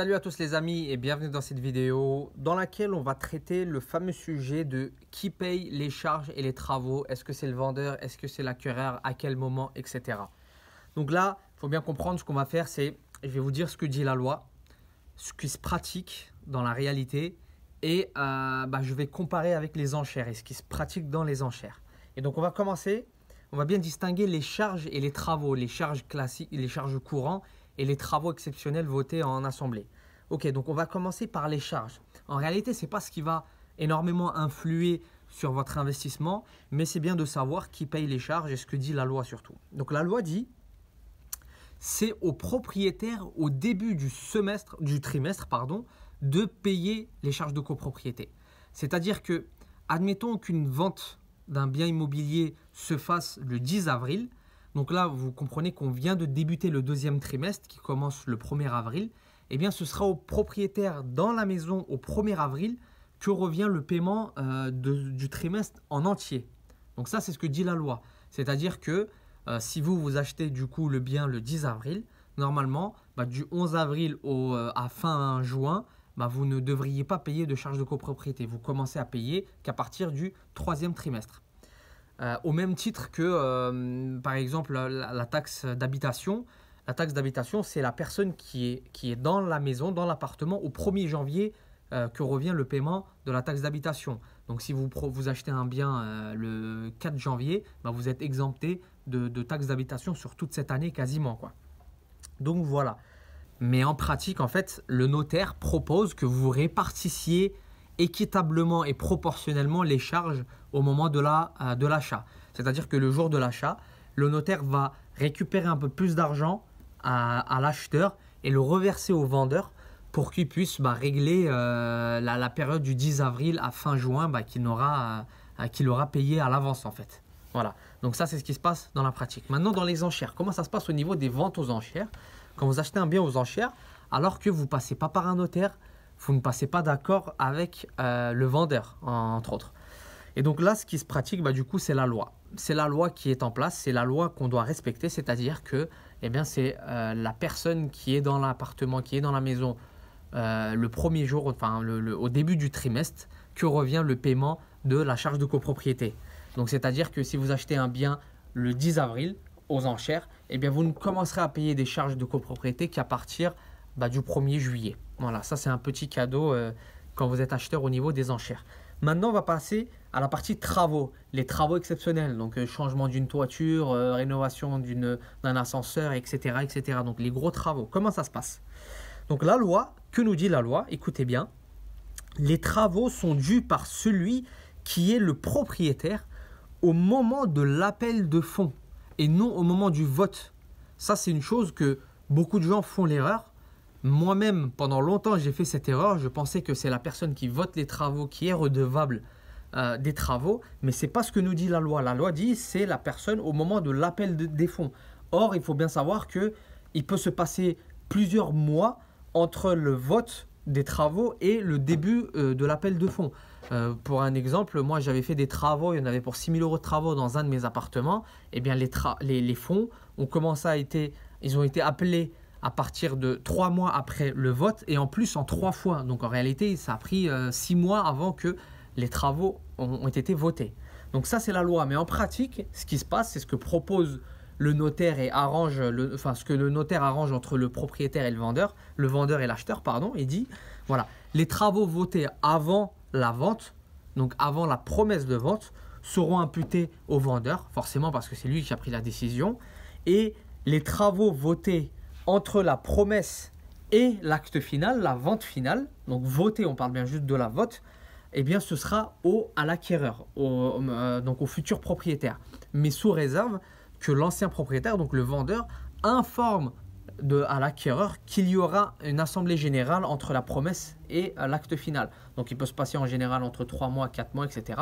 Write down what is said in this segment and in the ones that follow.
Salut à tous les amis et bienvenue dans cette vidéo dans laquelle on va traiter le fameux sujet de qui paye les charges et les travaux. Est-ce que c'est le vendeur? Est-ce que c'est l'acquéreur? À quel moment? Etc. Donc là, il faut bien comprendre ce qu'on va faire, c'est je vais vous dire ce que dit la loi, ce qui se pratique dans la réalité et euh, bah, je vais comparer avec les enchères et ce qui se pratique dans les enchères. Et donc on va commencer, on va bien distinguer les charges et les travaux, les charges classiques, les charges courantes et les travaux exceptionnels votés en assemblée. Ok, donc on va commencer par les charges. En réalité, ce n'est pas ce qui va énormément influer sur votre investissement, mais c'est bien de savoir qui paye les charges et ce que dit la loi surtout. Donc la loi dit, c'est au propriétaire au début du semestre, du trimestre, pardon, de payer les charges de copropriété. C'est-à-dire que, admettons qu'une vente d'un bien immobilier se fasse le 10 avril, donc là, vous comprenez qu'on vient de débuter le deuxième trimestre qui commence le 1er avril. Eh bien, ce sera au propriétaire dans la maison au 1er avril que revient le paiement euh, du trimestre en entier. Donc ça, c'est ce que dit la loi. C'est-à-dire que euh, si vous, vous achetez du coup le bien le 10 avril, normalement, bah, du 11 avril euh, à fin juin, bah, vous ne devriez pas payer de charges de copropriété. Vous commencez à payer qu'à partir du troisième trimestre. Euh, au même titre que, euh, par exemple, la, taxe d'habitation. La taxe d'habitation, c'est la personne qui est, qui est dans la maison, dans l'appartement, au 1er janvier euh, que revient le paiement de la taxe d'habitation. Donc si vous, vous achetez un bien le 4 janvier, bah, vous êtes exempté de, de taxe d'habitation sur toute cette année quasiment. Quoi. Donc voilà. Mais en pratique, en fait, le notaire propose que vous répartissiez équitablement et proportionnellement les charges au moment de euh, l'achat. La, C'est-à-dire que le jour de l'achat, le notaire va récupérer un peu plus d'argent à, l'acheteur et le reverser au vendeur pour qu'il puisse bah, régler euh, la, période du 10 avril à fin juin bah, qu'il aura, euh, aura payé à l'avance en fait. Voilà, donc ça c'est ce qui se passe dans la pratique. Maintenant dans les enchères, comment ça se passe au niveau des ventes aux enchères? Quand vous achetez un bien aux enchères, alors que vous passez pas par un notaire, vous ne passez pas d'accord avec le vendeur entre autres. Et donc là, ce qui se pratique, bah, du coup, c'est la loi. C'est la loi qui est en place, c'est la loi qu'on doit respecter, c'est-à-dire que eh bien, c'est euh, la personne qui est dans l'appartement, qui est dans la maison euh, le premier jour, enfin au début du trimestre, que revient le paiement de la charge de copropriété. Donc c'est-à-dire que si vous achetez un bien le 10 avril aux enchères, eh bien, vous ne commencerez à payer des charges de copropriété qu'à partir bah, du 1er juillet. Voilà, ça c'est un petit cadeau euh, quand vous êtes acheteur au niveau des enchères. Maintenant, on va passer à la partie travaux, les travaux exceptionnels, donc euh, changement d'une toiture, euh, rénovation d'un ascenseur, etc., etc. Donc les gros travaux. Comment ça se passe? Donc la loi, que nous dit la loi? Écoutez bien, les travaux sont dus par celui qui est le propriétaire au moment de l'appel de fonds et non au moment du vote. Ça, c'est une chose que beaucoup de gens font l'erreur. Moi-même, pendant longtemps, j'ai fait cette erreur. Je pensais que c'est la personne qui vote les travaux qui est redevable euh, des travaux, mais c'est pas ce que nous dit la loi. La loi dit c'est la personne au moment de l'appel des fonds. Or, il faut bien savoir que il peut se passer plusieurs mois entre le vote des travaux et le début euh, de l'appel de fonds. Euh, pour un exemple, moi j'avais fait des travaux, il y en avait pour 6 000 euros de travaux dans un de mes appartements. Et eh bien les, les, fonds ont commencé à été, ils ont été appelés à partir de trois mois après le vote et en plus en trois fois. Donc en réalité, ça a pris euh, six mois avant que les travaux ont, été votés. Donc ça, c'est la loi. Mais en pratique, ce qui se passe, c'est ce que propose le notaire et arrange, enfin ce que le notaire arrange entre le propriétaire et le vendeur, le vendeur et l'acheteur, pardon, il dit, voilà, les travaux votés avant la vente, donc avant la promesse de vente, seront imputés au vendeur, forcément parce que c'est lui qui a pris la décision, et les travaux votés entre la promesse et l'acte final, la vente finale, donc voter, on parle bien juste de la vote, eh bien ce sera au, à l'acquéreur, euh, donc au futur propriétaire. Mais sous réserve que l'ancien propriétaire, donc le vendeur, informe à l'acquéreur qu'il y aura une assemblée générale entre la promesse et euh, l'acte final. Donc il peut se passer en général entre 3 mois, 4 mois, etc.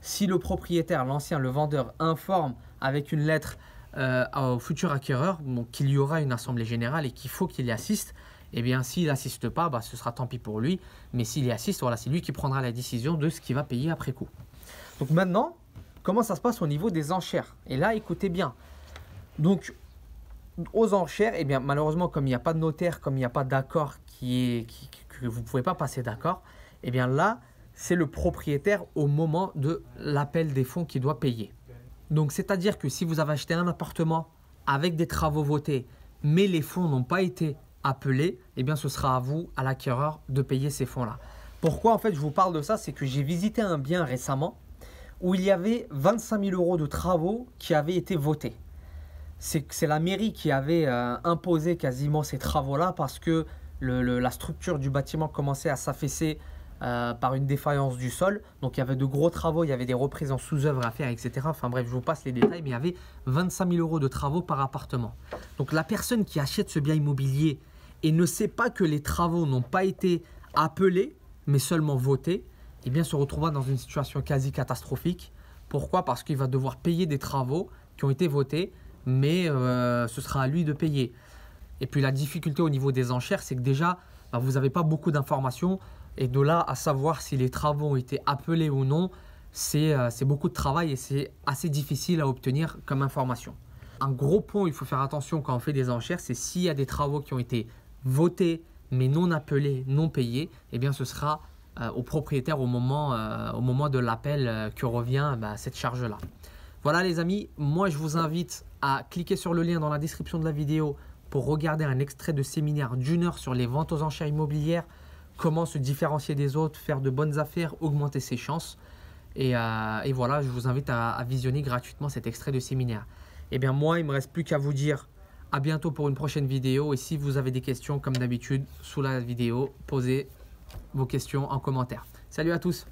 Si le propriétaire, l'ancien, le vendeur, informe avec une lettre euh, au futur acquéreur qu'il y aura une assemblée générale et qu'il faut qu'il y assiste, eh bien s'il n'assiste pas, bah, ce sera tant pis pour lui. Mais s'il y assiste, voilà, c'est lui qui prendra la décision de ce qu'il va payer après coup. Donc maintenant, comment ça se passe au niveau des enchères? Et là, écoutez bien. Donc, aux enchères, eh bien, malheureusement, comme il n'y a pas de notaire, comme il n'y a pas d'accord qui est, que vous ne pouvez pas passer d'accord, eh bien là, c'est le propriétaire au moment de l'appel des fonds qui doit payer. Donc, c'est-à-dire que si vous avez acheté un appartement avec des travaux votés, mais les fonds n'ont pas été appelés, eh bien, ce sera à vous, à l'acquéreur, de payer ces fonds-là. Pourquoi en fait je vous parle de ça? C'est que j'ai visité un bien récemment où il y avait 25 000 euros de travaux qui avaient été votés. C'est la mairie qui avait euh, imposé quasiment ces travaux-là parce que la structure du bâtiment commençait à s'affaisser euh, par une défaillance du sol. Donc il y avait de gros travaux, il y avait des reprises en sous-œuvre à faire, etc. Enfin bref, je vous passe les détails, mais il y avait 25 000 euros de travaux par appartement. Donc la personne qui achète ce bien immobilier et ne sait pas que les travaux n'ont pas été appelés, mais seulement votés, eh bien se retrouvera dans une situation quasi catastrophique. Pourquoi? Parce qu'il va devoir payer des travaux qui ont été votés, mais euh, ce sera à lui de payer. Et puis la difficulté au niveau des enchères, c'est que déjà, bah, vous n'avez pas beaucoup d'informations. Et de là à savoir si les travaux ont été appelés ou non, euh, c'est beaucoup de travail et c'est assez difficile à obtenir comme information. Un gros point, il faut faire attention quand on fait des enchères, c'est s'il y a des travaux qui ont été votés mais non appelés, non payés, eh bien ce sera euh, au propriétaire au moment, euh, au moment de l'appel que revient bah, cette charge-là. Voilà les amis, moi je vous invite à cliquer sur le lien dans la description de la vidéo pour regarder un extrait de séminaire d'une heure sur les ventes aux enchères immobilières comment se différencier des autres, faire de bonnes affaires, augmenter ses chances. Et, euh, voilà, je vous invite à, visionner gratuitement cet extrait de séminaire. Et eh bien moi, il ne me reste plus qu'à vous dire à bientôt pour une prochaine vidéo. Et si vous avez des questions, comme d'habitude, sous la vidéo, posez vos questions en commentaire. Salut à tous